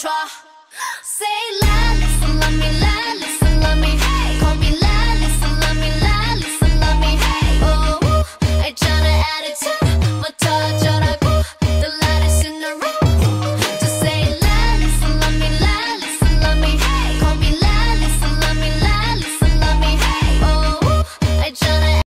try. Say la, listen, love me, la, listen, love me. Hey. Call me la, listen, love me, la, listen, love me. Hey. Oh, I tryna attitude.